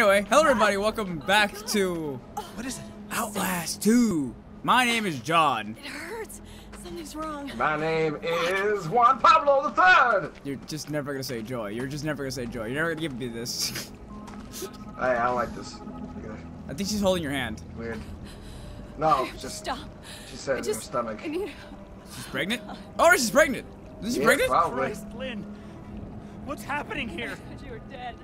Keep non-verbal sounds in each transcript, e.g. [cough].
Anyway, hello everybody, welcome back to What is it? Outlast 2. My name is John. It hurts. Something's wrong. My name is Juan Pablo III. You're just never gonna say joy. You're just never gonna say joy. You're never gonna give me this. Hey, I don't like this. Good. I think she's holding your hand. Weird. No, just Stop. she said I it in her stomach. I need. She's pregnant? Oh, she's pregnant. Is she Yeah, pregnant? probably. Christ, Lynn. What's happening here? thought [laughs] you were dead.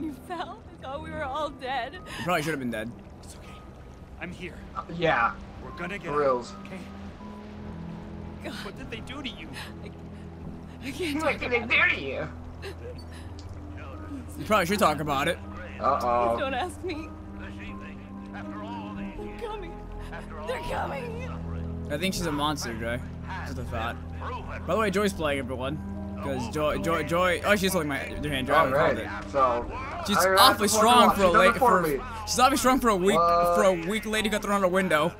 When you fell, I thought we were all dead. You probably should have been dead. It's okay. I'm here. Yeah, We're gonna get for out. Okay. God, What did they do to you? I can't What talk did they about do to you? You probably should talk about it. Uh Please oh. don't ask me. They're coming. They're coming. I think she's a monster, Joy. Just a thought. By the way, Joy's playing everyone. Because Joy, Joy, Joy. Oh, she's holding my your hand. Joy. I All would've called right. it. So She's I- I awfully strong for a to watch. late She's for. She's awfully strong for a weak What? for a weak lady who got thrown out a window.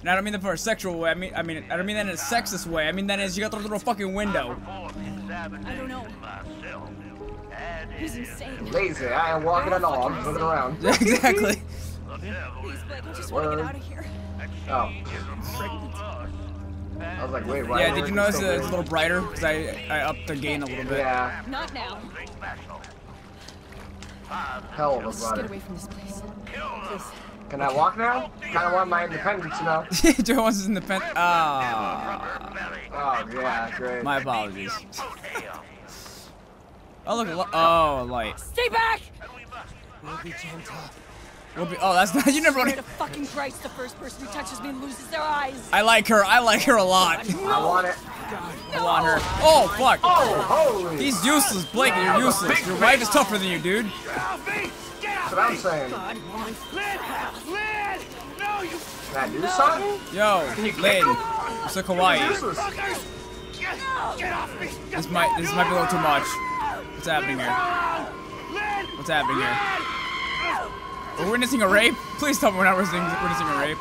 And I don't mean that for a sexual way. I mean, I mean, I don't mean that in a sexist way. I mean that as you got thrown through a fucking window. I don't know. He's insane. Lazy. I am walking along, looking around. [laughs] exactly. Please, Blake, I just want to get out of here. Oh. I was like, wait, why? Yeah. Did you notice still that it's a little brighter? Because I I upped the gain a little bit. Yeah, Not now. hell of a Let's get away from this place. Please. Can I walk now? Kind of want my independence, you know. [laughs] Joy wants us in the pen. Ah. Oh yeah, great. My apologies. [laughs] oh look. a Oh, light. Stay back! We'll be, oh, that's not. You never. Want to fucking Christ, the first person who touches me loses their eyes. I like her. I like her a lot. I want it. I want her. Oh fuck. Oh, holy! He's useless, Blake. You're useless. Your wife is tougher than you, dude. That's what I'm saying. Lynn! Lynn! No, you Can I do something? Yo, you kick Lynn. him? It's so kawaii. Useless. fuckers! Get, get off me! This might this might be a little too much. What's happening here? Lynn! What's happening here? We're witnessing a rape? Please tell me we're not witnessing, witnessing a rape.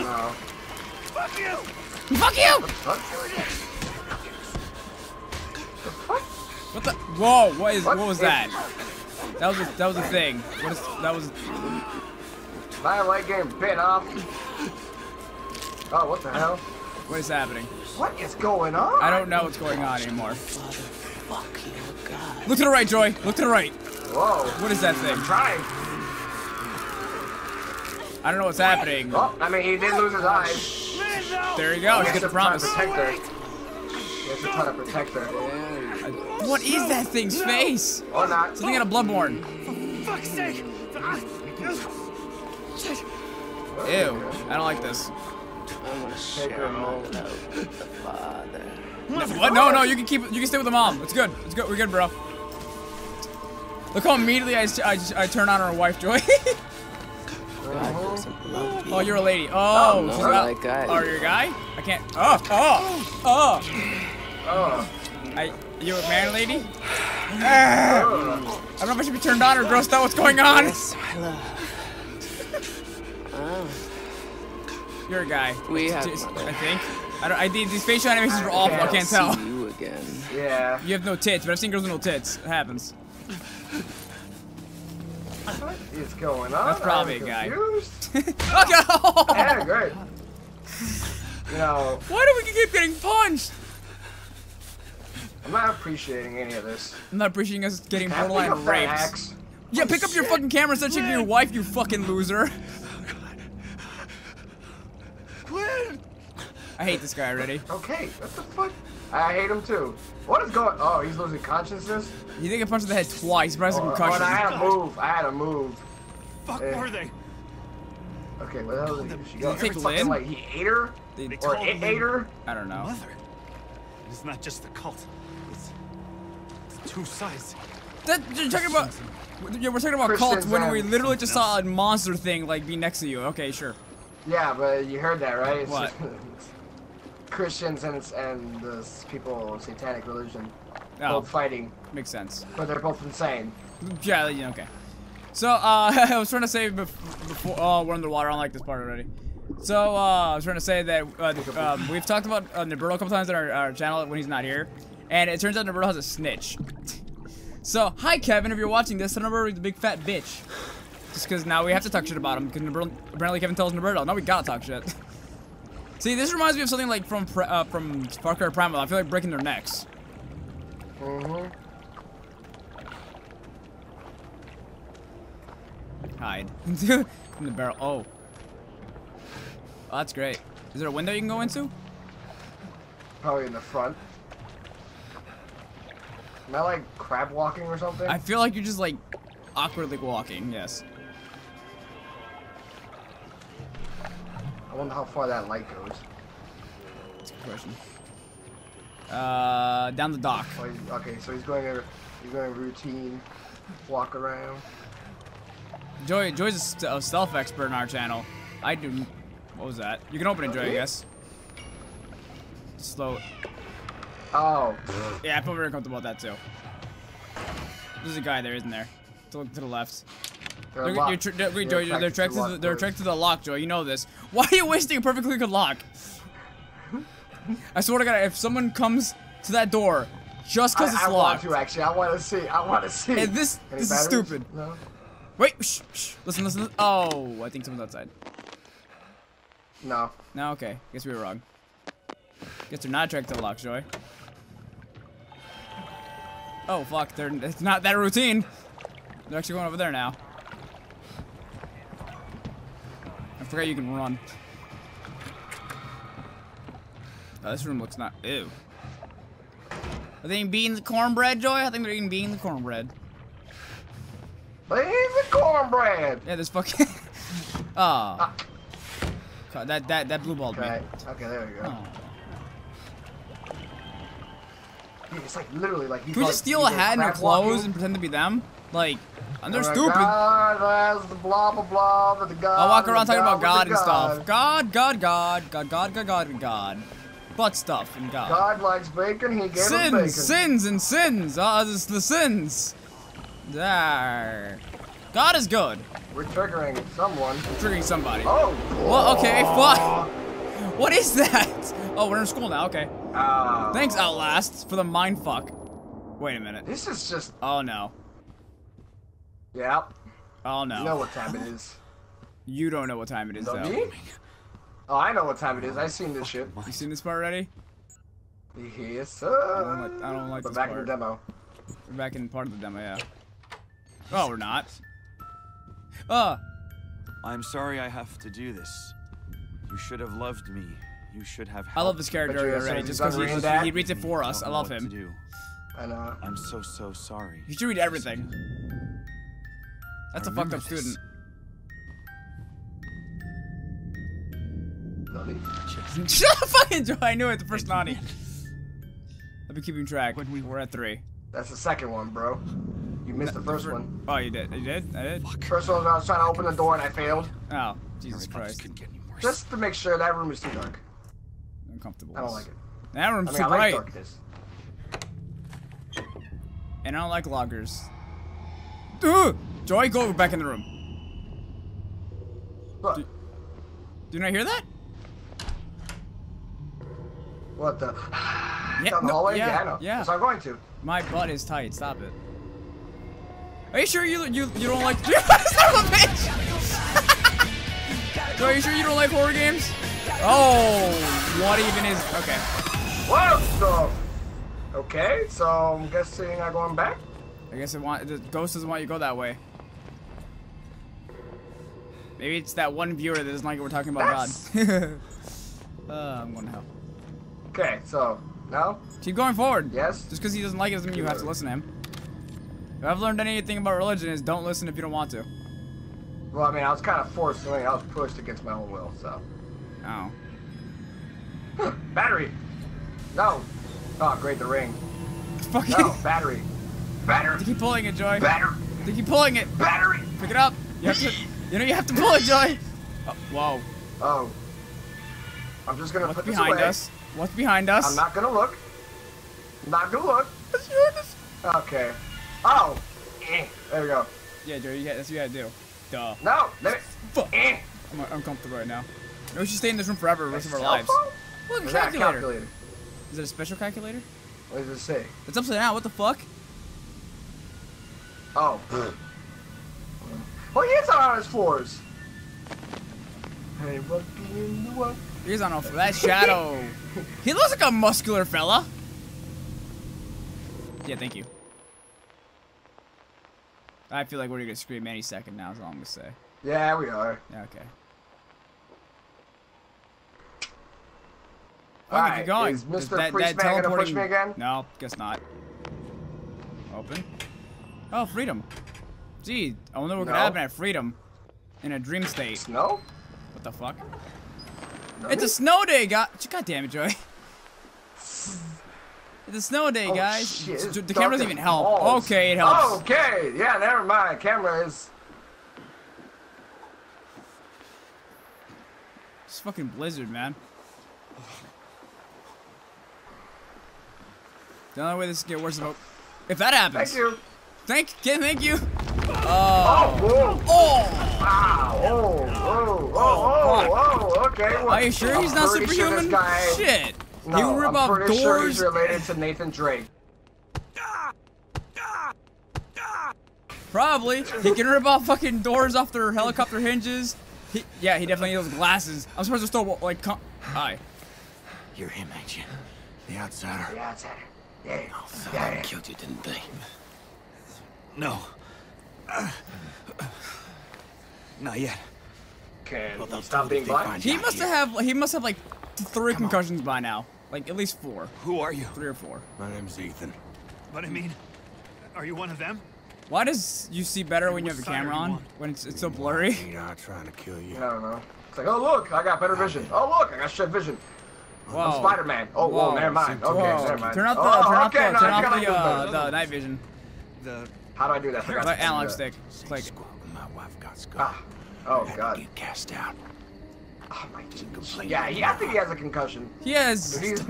No. Fuck you! Fuck you! What? What the? Whoa! What is? What What was that? That was a, that was a thing. What is? That was. My light game bit off. Oh, what the hell? What is happening? What is going on? I don't know what's going on anymore. Look to the right, Joy. Look to the right. Whoa. What is that thing? Trying. I don't know what's happening. Well, I mean, he did lose his eyes. There you go. He You has get the to promise. protect her. He has to try to protect her. What is that thing's face? Or not. Something out of Bloodborne. Fuck's sake! Ew. I don't like this. Take her home. What? No, no. You can keep. You can stay with the mom. It's good. It's good. We're good, bro. Look how immediately I, I, I turn on her wife, Joy. [laughs] oh, you're a lady. Oh, no, she's not- that guy. Oh, you're a guy? I can't. Oh, oh, oh. Oh. I, you a man, lady? Ah. Oh. I don't know if I should be turned on or grossed out. What's going on? You're a guy. We have Just- I think. I don't. I these these facial animations are awful. I can't tell. See you again. Yeah. You have no tits, but I've seen girls with no tits. It happens. What is going on? That's probably I'm a guy. [laughs] okay. yeah, great. Know, Why do we keep getting punched? I'm not appreciating any of this. I'm not appreciating us getting Can borderline raped. axe? Yeah, pick up your fucking camera and start checking your wife, you fucking loser. Lynn! I hate this guy already. Okay, what the fuck? I hate him too. What is going? Oh, he's losing consciousness. You think I punched in the head twice, but I has a Oh, oh. I had to move. I had to move. Fuck Eh. were they? Okay, where the hell did she go? Did he take It's fucking Lynn? Like he ate her, They- or it ate her. I don't know. Mother. It's not just the cult. It's, it's two sides. That, you're talking about. Yeah, we're talking about cults when we literally just saw a monster thing like be next to you. Okay, sure. Yeah, but you heard that, right? It's What? just- [laughs] Christians and and the people of satanic religion Oh, both fighting, makes sense. but they're both insane. Yeah, yeah, okay. So, uh, [laughs] I was trying to say before. Oh, we're underwater. I don't like this part already. So, uh, I was trying to say that uh, um, we've talked about uh, Nibiru a couple times on our, our channel when he's not here, and it turns out Nibiru has a snitch. [laughs] So, hi Kevin, if you're watching this, Norberto's the big fat bitch. Just because now we have to talk shit about him, because apparently Kevin tells Norberto, no, we gotta talk shit. [laughs] See, this reminds me of something like from uh, from Far Cry Primal. I feel like breaking their necks. Mm-hmm. Hide. [laughs] in the barrel. Oh. Oh, that's great. Is there a window you can go into? Probably in the front. Am I like crab walking or something? I feel like you're just like awkwardly walking. Yes. I wonder how far that light goes. That's a good question. Uh, down the dock. Oh, he's, okay, so he's going to he's going to routine walk around. Joy, Joy's a, st a stealth expert in our channel. I do. What was that? You can open it, Joy. I guess. Slow. Oh. Yeah, I feel very comfortable with that too. There's a guy there, isn't there? To, to the left. They're They're, locked. you're they're, They're attracted to the, locked they're attracted to the lock, Joy. You know this. [laughs] Why are you wasting a perfectly good lock? I swear to God, if someone comes to that door just because I, it's I want locked, to actually. I want to see. I want to see. Hey, this- Any this is stupid. No. wait, shh, shh, listen, listen, listen. Oh, I think someone's outside. No. No, okay. Guess we were wrong. Guess they're not attracted to the lock, Joy. Oh fuck, they're it's not that routine. They're actually going over there now. I forgot you can run. Oh, this room looks not ew. Are they eating the cornbread, Joy? I think they're eating beans and cornbread. Leave the cornbread. Yeah, this fucking [laughs] Ah. God, that that that blue balled Okay. me. Okay. There we go. Oh. Dude, It's like literally like. Can we just steal a hat and their clothes and pretend to be them? Like, and they're stupid. God the blah blah blah the God. I'll walk around talking about God and stuff. God, God, God, God, God, God, God, God. Butt stuff and God. God likes bacon. He gave us bacon. Sins, sins, and sins. Ah, this is the sins. There. God is good. We're triggering someone. Triggering somebody. Oh. Well, okay, fuck. [laughs] What is that? Oh, we're in school now. Okay. Ah. Thanks, Outlast, for the mind fuck. Wait a minute. This is just. Oh no. Yeah. Oh no. You know what time it is. You don't know what time it is No, though. me? Oh, I know what time it is. I've seen this shit. You seen this part already? Yes, I don't sir. like, I don't like But this back part. in the demo. We're back in part of the demo, yeah. Oh, we're not. Uh, I'm sorry I have to do this. You should have loved me. You should have. I love this character already, just because he, he reads it for us. I love him. to do. I know. I'm so so sorry. You should read everything. That's a I fucked up this. student. Nani? Shut up, fucking Joe. I knew it, the first naughty. I've been keeping track. When we were at three. That's the second one, bro. You missed the first fir- one. Oh, you did? You did? I did? First one, I was trying to open the door and I failed. Oh, Jesus Sorry, but this Christ. couldn't get any worse. Just to make sure that room is too dark. Uncomfortable. I don't like it. That room's I too mean, I like bright. darkness. And I don't like loggers. Ugh! Joy, go back in the room. What? Do- Do you not hear that? What the? [sighs] Yeah, Down the no, hallway? yeah, Yeah, I know. yeah. So I'm going to. My butt is tight. Stop it. Are you sure you you you don't like? [laughs] Son of a bitch! So [laughs] are you sure you don't like horror games? Oh, what even is? Okay. What the? Okay, so I'm guessing I'm going back. I guess it want the ghost doesn't want you to go that way. Maybe it's that one viewer that doesn't like it. We're talking about God. [laughs] uh, I'm going to hell. Okay, so now, Keep going forward. yes. Just because he doesn't like it doesn't mean you have to listen to him. If I've learned anything about religion is don't listen if you don't want to. Well, I mean, I was kind of forced. I mean, I was pushed against my own will. So, Oh. [gasps] battery. No. Oh, great, the ring. Fucking. No, battery. Battery. Keep pulling it, Joy. Battery. Keep pulling it. Battery. Pick it up. You have to. [laughs] You know you have to pull it, Joy. Oh, whoa. Oh. I'm just gonna What's put this behind away. us? What's behind us? I'm not gonna look. Not gonna look. Okay. Oh. Eh. There we go. Yeah, Joy. You got, that's what you gotta do. Duh. No. Let it. Fuck. Eh. I'm uncomfortable right now. Maybe we should stay in this room forever, the rest of our lives. phone? Look, a Is that a calculator. calculator? Is it a special calculator? What does it say? It's upside down. What the fuck? Oh. [laughs] oh, he is on his floors. Hey, what do you want? He's on off that shadow. [laughs] he looks like a muscular fella. Yeah, thank you. I feel like we're gonna scream any second now. Is all I'm gonna say. Yeah, we are. Yeah, okay. All right, going. is Mr. Priestman gonna push me again? No, guess not. Open. Oh, freedom. Gee, I wonder what could No. happen at freedom. In a dream state. Snow? What the fuck? It's a snow day, God. God damn it, Joey. It's a snow day, Oh, guys. shit, the camera doesn't even help. balls. Okay, it helps. Okay, yeah, never mind. Camera is. It's fucking blizzard, man. The only way this can get worse is if, if that happens. Thank you. Thank, thank you. Oh, Oh. whoa. Oh. Wow. Oh, oh, oh, oh oh, oh, oh, oh, okay. Well, Are you sure he's I'm not pretty sure superhuman? guy, Shit. No, he would rip I'm off pretty sure he's related to Nathan Drake. Probably. He can rip off fucking doors off their helicopter hinges. He, yeah, he definitely needs glasses. I'm supposed to still like. Com- Hi. You're him, ain't you? The outsider. Yeah, it's Yeah. Oh, fuck, Yeah, they yeah. killed you, didn't they? No. Not yet. Can Well, you they'll stop being if blind? He must here. have he must have like three Come on. concussions by now. Like at least four, Who are you? three or four. My name's Ethan. But I mean, are you one of them? Why does you see better when you have the What side camera on? on? When it's, it's so blurry? Ain't not trying to kill you? I don't know. It's like, oh look, I got better vision. Oh look, I got shit vision. I'm Spider-Man. Oh, whoa, Whoa. never mind. Okay, Whoa. never mind. Turn off the oh, turn off okay, the now turn off the uh, the night vision. The How do I do that? I forgot Like to analog that. stick. Same Like my wife got scarred. Ah. Oh god. Get cast out. Oh my Didn't complain Yeah, he, I think he has a concussion. he has He's,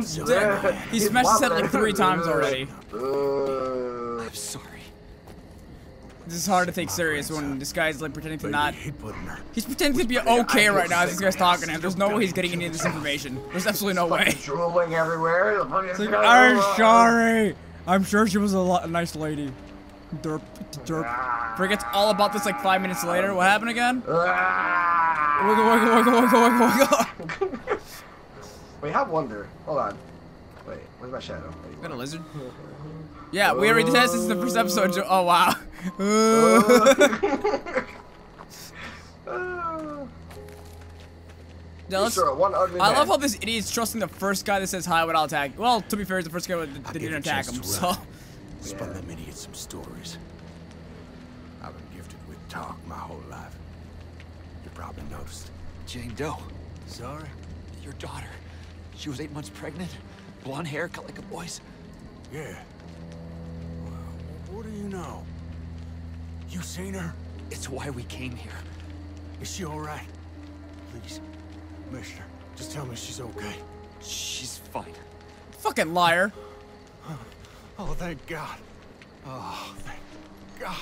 he smashed his head like three times already. Uh, I'm sorry. This is hard to take serious when this guy's like pretending to not. he putting her. He's pretending to be okay right now as this guy's talking to him. There's no way he's getting any of this [laughs] information. There's absolutely no way. drooling everywhere. Like, I'm sorry. I'm sure she was a, lo- a nice lady. Derp, derp. Forgets all about this like five minutes later. What happened again? Wiggle, wiggle, wiggle, wiggle, wiggle, wiggle. [laughs] Wait, I wonder. Hold on. Wait, where's my shadow? There you Got a lizard? Yeah, we already did this. This is the first episode. Oh wow. [laughs] Yeah, let's- sure, one ugly I man. love how this idiot's trusting the first guy that says hi without attack. Well, to be fair, he's the first guy that I that gave didn't a attack chance him. To So run. Spun them idiots some stories. I've been gifted with talk my whole life. You probably noticed. Jane Doe, Sorry? your daughter. She was eight months pregnant. Blonde hair, cut like a boy's. Yeah. Well, what do you know? You seen her? It's why we came here. Is she all right? Please, mister, just tell me she's okay. She's fine. fucking liar. Oh, thank God. Oh, thank God.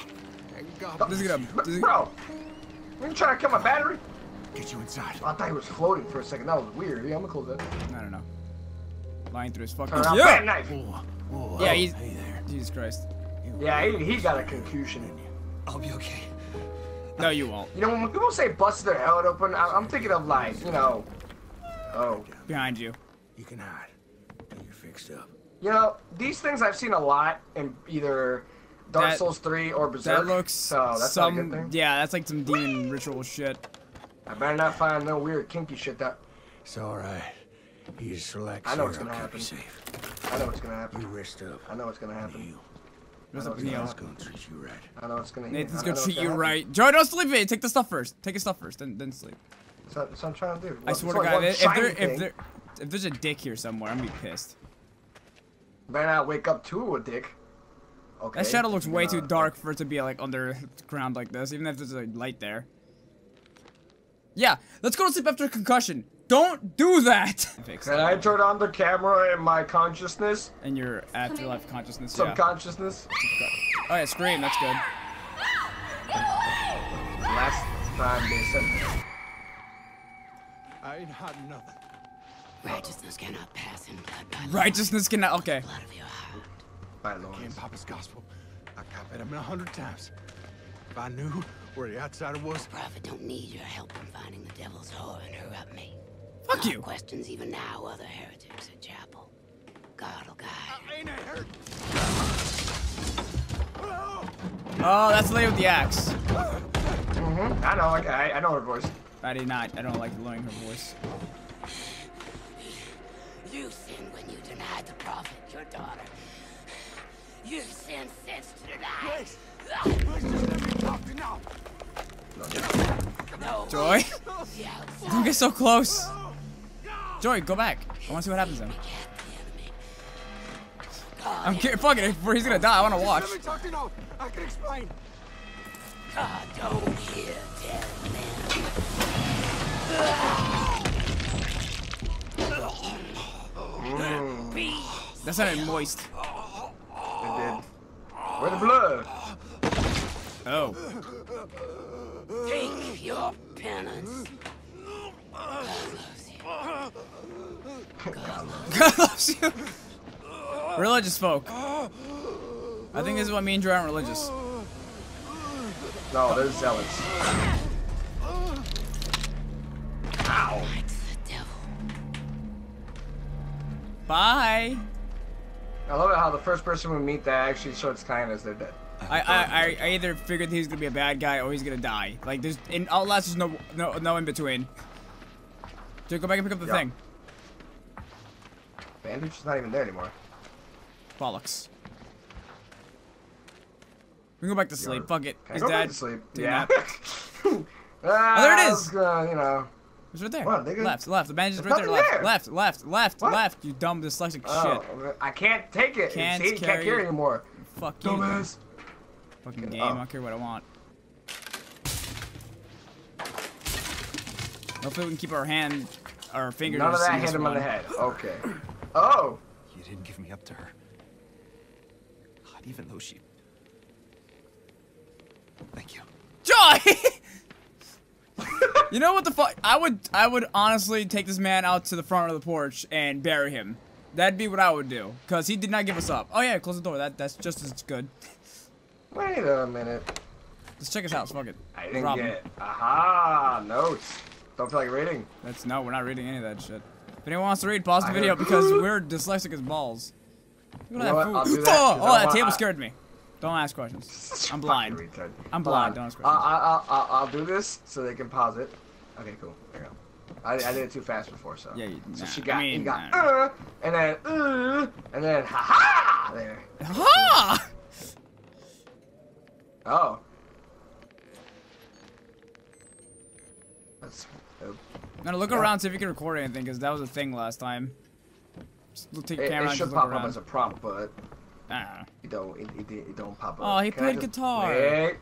Thank God. This is gonna. This is, Bro, you trying to kill my battery? Get you inside. I thought he was floating for a second. That was weird. Yeah, I'm gonna close that. I don't know. Lying through his fucking. Turn around, Yeah. bad knife. Whoa, whoa, Yeah, oh, he's- Hey there. Jesus Christ. Yeah, okay? he, he got a concussion. In you. I'll be okay. No, you won't. You know, when people say bust their head open, I, I'm thinking of like, you know, oh, Behind you. You can hide. You're fixed up. You know, these things I've seen a lot in either Dark That- Souls 3 or Berserk. That looks so that's not a good some. thing. Yeah, that's like some demon ritual shit. I better not find no weird kinky shit that It's all right. You just relax I know here, what's gonna happen. safe. I know what's gonna happen. You rest up. I know what's gonna happen. You. What's I up, know Neo? God's gonna treat you right. I know what's gonna. Nathan's gonna treat you right. Joe, don't sleep it. Take the stuff first. Take his stuff first, then then sleep. So, what, that's what I'm trying to do. I swear to only God, one if shiny there if there if there's a dick here somewhere, I'm gonna be pissed. Better not wake up to a dick. Okay. That shadow looks way too dark for it to be like underground like this, even if there's a light there. Yeah, let's go to sleep after a concussion. Don't do that. [laughs] Fix Can. I turn on the camera in my consciousness, And your afterlife consciousness. Yeah. subconsciousness? Oh yeah, scream. That's good. Last time they said that. I ain't had nothing. Righteousness cannot pass in blood by Righteousness cannot. Okay. blood of your heart. My lord. In Papa's gospel. I copied him a hundred times. If I knew where the outsider was, The Prophet don't need your help in finding the devil's whore and her up me. Fuck No you. questions even now other heretics at chapel. God will guide. I ain't it hurt? Oh, that's the lady with the axe. Mm-hmm. I know, like, I, I know her voice. I did not. I don't like learning her voice. You sinned when you denied the prophet, your daughter. You sinned since tonight. Please just let me talk to now. No, Joy, the outside don't get so close. Joy, go back. I want to see what happens then. get the enemy. I'm kidding. Fuck it. If he's gonna die, I want to watch. Let me talk to now. I can explain. God don't hear dead men. That sounded moist. It did. Where the blood? Oh. Take your penance. God loves you. God loves you. Religious folk. I think this is what me and Drew aren't religious. No, they're zealots. Ow. Bye. I love it how the first person we meet that actually starts kind as they're dead. I, I, I, I either figured he's gonna be a bad guy or he's gonna die. Like there's in Outlast there's no no no in between. Dude, go back and pick up the Yeah. thing. Bandage is not even there anymore. Bollocks. We can go back to sleep. Fuck it. He's I His back to sleep? took a Yeah. nap. [laughs] ah, Oh, there it is. I is. was gonna, you know. It's right there. What, nigga? Left, left. The bandage is right there. Left, there. left, left, left, What? left. You dumb dyslexic Oh, shit. I can't take it. Can't See, you carry can't carry anymore. Fuck you. Dumbass. Fucking Okay, game. oh. I don't care what I want. Hopefully we can keep our hand, our fingers. None of that in hit this him on the head. [laughs] Okay. Oh. You didn't give me up to her. Not even though she. Thank you. Joy! [laughs] you know what the fuck? I would, I would honestly take this man out to the front of the porch and bury him. That'd be what I would do, cause he did not give us up. Oh yeah, close the door. That that's just as good. Wait a minute. Let's check his house. Fuck it. I didn't Rob get. Aha! Notes. Don't feel like reading. That's no, we're not reading any of that shit. If anyone wants to read, pause the I video because we're dyslexic as balls. Look at [laughs] that food. that, oh, I that want- table I- scared me. Don't ask questions. I'm blind. Retard. I'm blind, don't ask questions. I, I, I, I'll do this so they can pause it. Okay, cool. There you go. I, I did it too fast before, so. Yeah, you- so nah, she I got, mean, he got, nah. uh, and then, uh, and then, ha ha! There. Ha! Oh. That's. Uh, Now look Yeah. around, see if you can record anything, because that was a thing last time. Just take a camera it should pop up as a prompt, but I don't know. It don't. It, it, it don't pop up. Oh, he Can played guitar. Wait.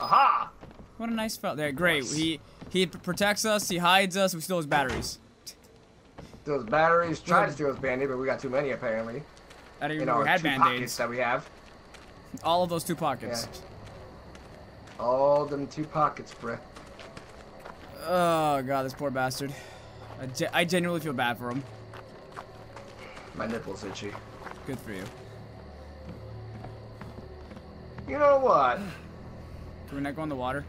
Aha! What a nice fella. There, great. Nice. He he protects us, he hides us, we steal his batteries. Those batteries tried to steal his band-aid, but we got too many apparently. I didn't even know we had two band pockets aids. that we have. All of those two pockets. All them two pockets, bruh. Oh god, this poor bastard. I, ge- I genuinely feel bad for him. My nipples itchy. Good for you. You know what? Can we not go in the water?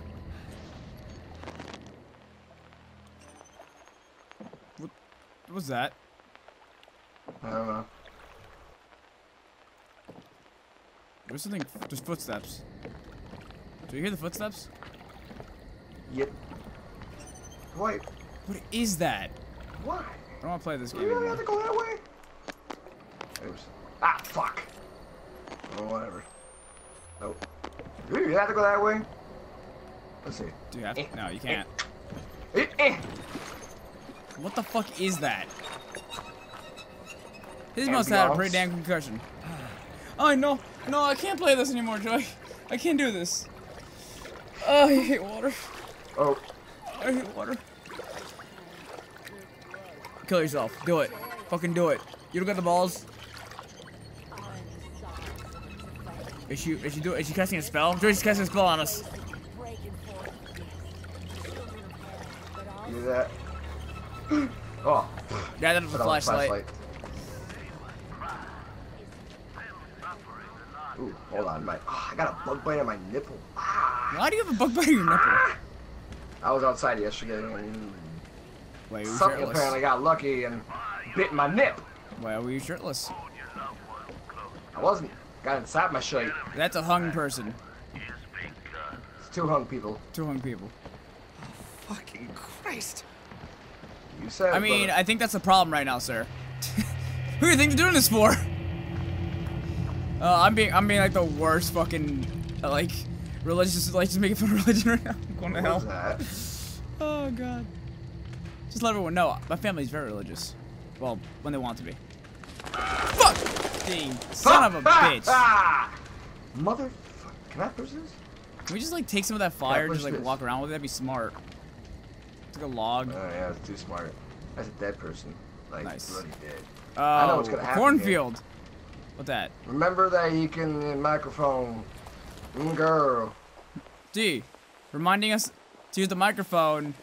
What, was that? I don't know. There's something. There's footsteps. Do you hear the footsteps? Yep. Wait, What is that? What? I don't want to play this game you really have anymore. to go that way? Oops. Ah, fuck. Oh, whatever. Oh. Nope. Do you have to go that way? Let's see. Do you have to? No, you can't. What the fuck is that? His must have a pretty damn concussion. [sighs] Oh no, no, I can't play this anymore, Joy. I can't do this. Oh, I hate water. Oh, I hate water. Kill yourself. Do it. Fucking do it. You don't got the balls. Is she? Is she do? Is she casting a spell? Joy's casting a spell on us. do that. Oh, Yeah, that was a flashlight. flashlight. Ooh, hold on, my. Oh, I got a bug bite on my nipple. Ah, Why do you have a bug bite on your nipple? I was outside yesterday and Wait, something shirtless? apparently got lucky and bit my nip. Why were you shirtless? I wasn't. Got inside my shirt. That's a hung person. It's two hung people. Two hung people. Fucking Christ. You said. I mean, brother. I think that's the problem right now, sir. [laughs] Who do you think you're doing this for? [laughs] Uh, I'm being, I'm being like the worst fucking, uh, like, religious, like just making fun of [laughs] religion right now. I'm going to What was hell. that? Oh god. Just let everyone know, my family's very religious. Well, when they want to be. Fuck! Dang, son of a bitch. Ah! Mother. Can I push this? Can we just like take some of that fire and just like this. walk around with it? That'd be smart. It's like a log. Oh yeah, it's too smart. That's a dead person. Like Nice. bloody dead. Oh, know what's gonna happen cornfield. What that? Remember that you can uh, microphone. Mm, girl. D, reminding us to use the microphone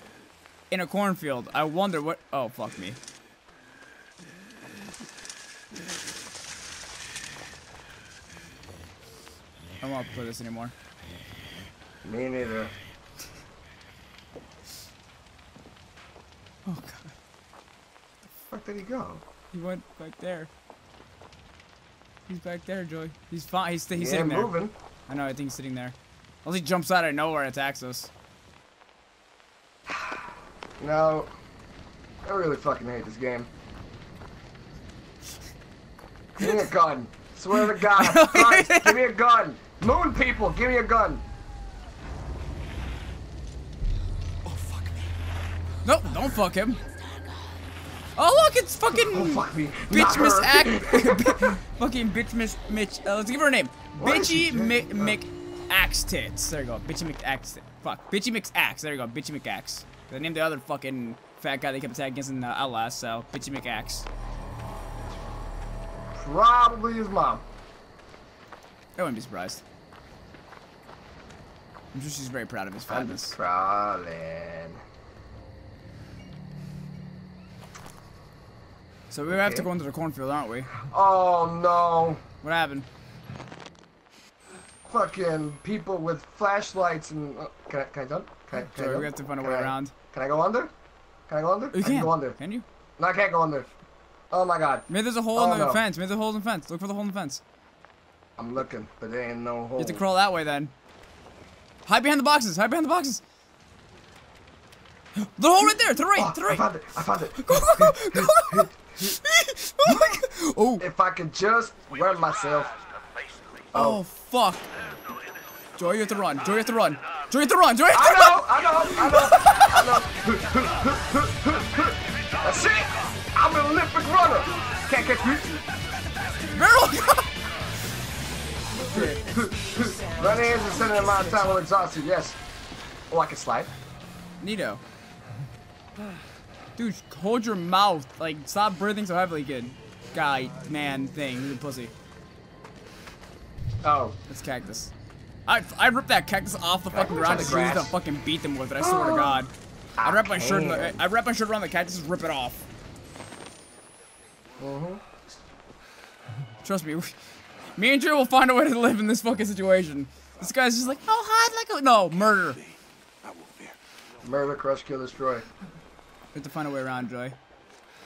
in a cornfield. I wonder what. Oh, fuck me. I don't want to play this anymore. Me neither. Oh god, Where the fuck did he go? he went back there. He's back there, Joy. He's fine. He's, he's he sitting there. moving. I know. I think he's sitting there. Unless he jumps out of nowhere and attacks us. [sighs] No. I really fucking hate this game. Give me a gun. Swear to God, [laughs] Christ, give me a gun. Moon people, give me a gun. Oh, fuck me. Nope, don't fuck him. Oh look, it's fucking Oh fuck me. bitch Miss. Act. [laughs] [laughs] fucking bitch Miss Mitch. Uh, let's give her a name. She Bitchy Mick dead? Mick Axe Tits. There you go. Bitchy Mick Axe. Fuck. Bitchy Mick's Axe. There you go. Bitchy Mick Axe. They named the other fucking fat guy they kept attacking us in uh, Outlast. So Bitchy Mick Axe. Probably his mom. I wouldn't be surprised. I'm sure she's very proud of his I'm crawling. So we have to go into the cornfield, aren't we? Oh no. What happened? Fucking people with flashlights and. uh, can I? Can I jump? Can I? Can I Sorry, go? we have to find a Can way I- around. Can I go under? Can I go under? You I can. can go under. Can you? No, I can't go under. Oh my god. Maybe there's a hole Oh, in the no. fence. Maybe there's a hole in the fence. Look for the hole in the fence. I'm looking, but there ain't no hole. You have to crawl that way then. Hide behind the boxes. Hide behind the boxes. [gasps] The hole right there. To the right. Oh, to the I found it. I found it. Go, go, go, go, [laughs] [laughs] oh. Oh. If I could just wear myself. Oh, oh. fuck. Joy, you have to run. Joy, you have to run. Joy, you have to run. Joy, you have to run. know, I know, I know, I know. [laughs] That's it. I'm an Olympic runner. Can't catch me. Barrel. Running is a certain amount of time will exhaust you. Yes. Oh, I can slide. Neato. Dude, hold your mouth. Like, stop breathing so heavily, kid. Guy, man, thing, you pussy. Oh, It's cactus. I I ripped that cactus off the fucking ground on just the use to fucking beat them with it. I swear to God. I wrap my shirt. The. I wrap my shirt around the cactus, just rip it off. Mm-hmm. Trust me, me and Drew will find a way to live in this fucking situation. This guy's just like, oh, hide like a no murder. We I will fear. murder, crush, kill, destroy. have to find a way around, Joy.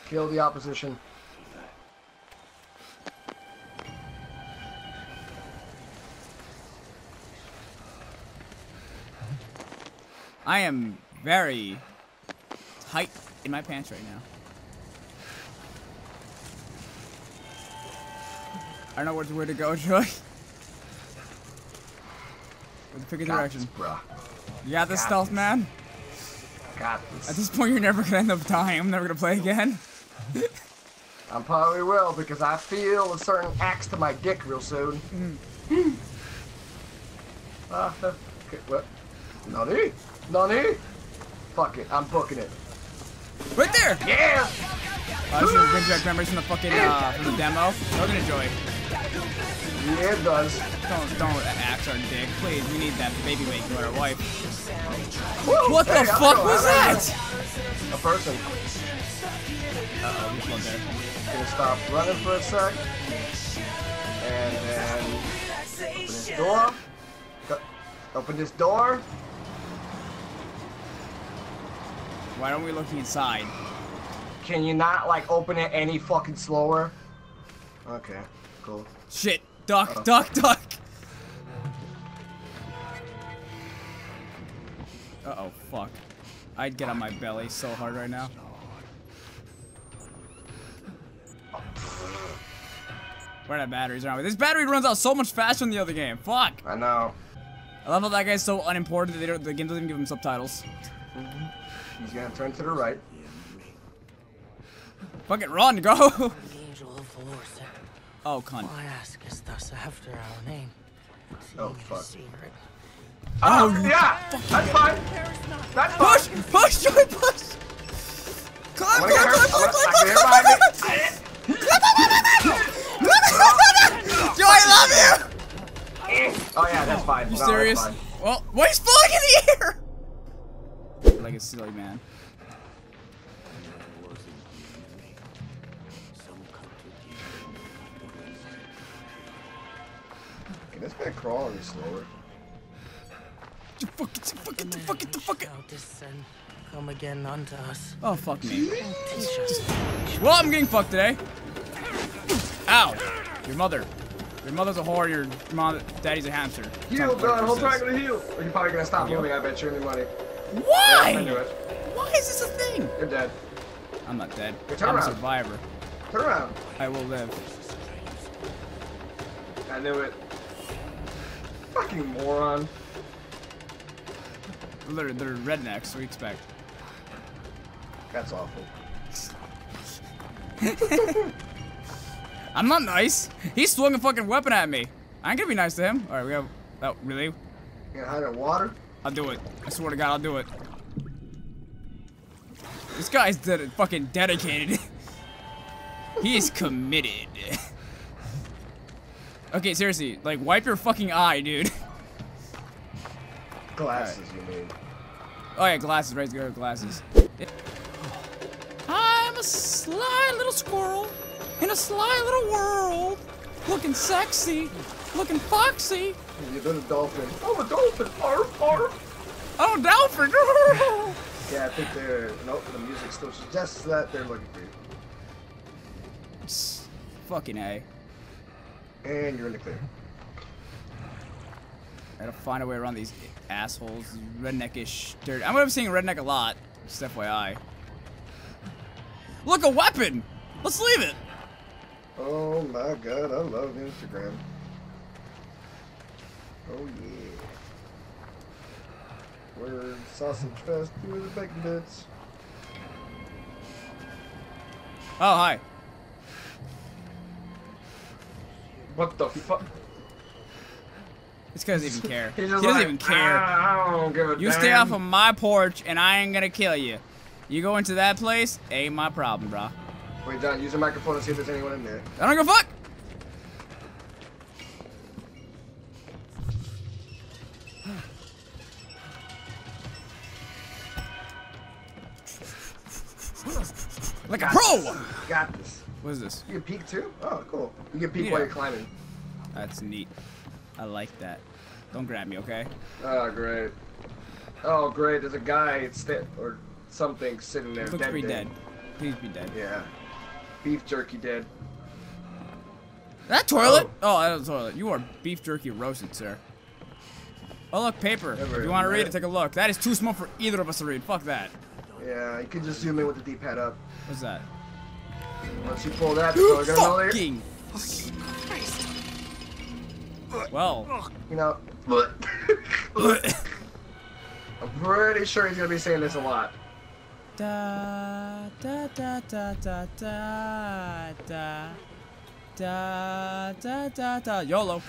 Kill the opposition. I am very tight in my pants right now. I don't know which way to go, [laughs] Joy. Pick a Got direction. this, bruh. You got this got stealth, this. man? Got At this. this point, you're never gonna end up dying. I'm never gonna play again. I probably will because I feel a certain axe to my dick real soon. [laughs] Ah, uh, okay, what? Nani? Nani? Fuck it, I'm booking it. Right there! Yeah! Oh, this is brings back memories from the fucking, uh, from the demo. You're gonna enjoy. Yeah, it does. Don't, don't axe our dick. Please, we need that baby weight to our wife. Woo! What the Hey, I'm fuck going, was that? A person. Uh-oh, we flood there. Gonna stop running for a sec. And then Open this door. Open this door. Why don't we look inside? Can you not like open it any fucking slower? Okay, cool. Shit. Duck, Oh. duck, duck. Uh oh, fuck. I'd get on my belly so hard right now. Where are the batteries around? This battery runs out so much faster than the other game. Fuck. I know. I love how that guy's so unimportant that they don't, the game doesn't even give him subtitles. He's gonna turn to the right. Fucking run, go. [laughs] oh, cunt. Why askest thus after our name? Oh, Seeing it is fuck. secret. Oh, oh yeah! That's fine! That's fine! Push, push, Joey, push. Climb, I'm climb, gonna climb, get her. climb, I'm climb, gonna- climb, I climb. Joey, I love you. Oh yeah, that's fine. You No, serious? That's fine. Well, why he's flying in the air? Like a silly man. This guy crawl any slower? Fuck it, fuck The it, fuck it, fuck it. shall descend, come again unto us. Oh, fuck me. Oh, well, I'm getting fucked today. Ow. Your mother. Your mother's a whore, your mom, daddy's a hamster. Heal, Something like John. Hold this is. triangle to heal. You're probably gonna stop Heal. moving. I bet you any money. Why? Yeah, I knew it. Why is this a thing? You're dead. I'm not dead. Hey, turn I'm a survivor. Turn around. I will live. I knew it. Fucking moron. They're, they're rednecks, you expect? That's awful. [laughs] I'm not nice. He swung a fucking weapon at me. I ain't gonna be nice to him. Alright, we have. Oh, really? You gonna hide in water? I'll do it. I swear to God, I'll do it. This guy's de fucking dedicated. [laughs] he is committed. [laughs] okay, seriously, like wipe your fucking eye, dude. [laughs] Glasses, you oh, mean? Oh yeah, glasses, right? Go glasses. I'm a sly little squirrel in a sly little world, looking sexy, looking foxy. You're a dolphin. I'm a dolphin. Arf, arf. Oh, dolphin. [laughs] Yeah, I think they're. Nope, the music still suggests that they're looking for you. Fucking A. And you're in the clear. I gotta find a way around these assholes, redneckish dirt. I'm gonna be seeing redneck a lot, just FYI. Look, a weapon! Let's leave it! Oh my god, I love Instagram. Oh yeah. Word sausage fest with the bacon bits. Oh, hi. What the fuck? This guy doesn't even care. [laughs] he doesn't like, even care. "Ah, I don't give a You damn. stay off of my porch, and I ain't gonna kill you. You go into that place, ain't my problem, bro. Wait, John, use the microphone and see if there's anyone in there. I don't give a fuck! Like a pro! Got this. What is this? You can peek too? Oh, cool. You can peek Yeah. while you're climbing. That's neat. I like that. Don't grab me, okay? Oh, great. Oh, great. There's a guy sta- or something sitting there. Looks dead, be dead. Please be dead. Yeah. Beef jerky dead. That toilet? Oh, oh that was toilet. You are beef jerky roasted, sir. Oh, look, paper. Never if you want to read it, take a look. That is too small for either of us to read. Fuck that. Yeah, you can just zoom in with the D-pad up. What's that? Once you pull that, people are gonna know they're- Fucking. Well. You know, I'm pretty sure he's gonna be saying this a lot. Da da da da da da da da da da da YOLO.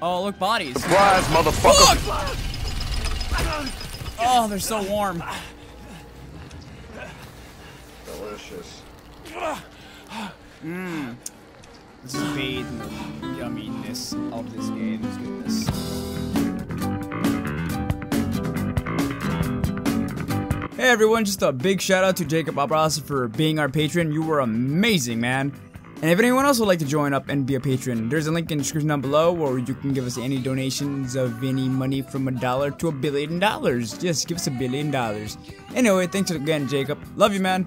Oh look bodies. Surprise, motherfucker! Fuck! Oh, they're so warm. Delicious. Mmm. The yumminess of this game's goodness. Hey everyone, just a big shout out to Jacob Abrasa for being our patron. You were amazing, man. And if anyone else would like to join up and be a patron, there's a link in the description down below where you can give us any donations of any money from a dollar to a billion dollars. Just give us a billion dollars. Anyway, thanks again, Jacob. Love you, man.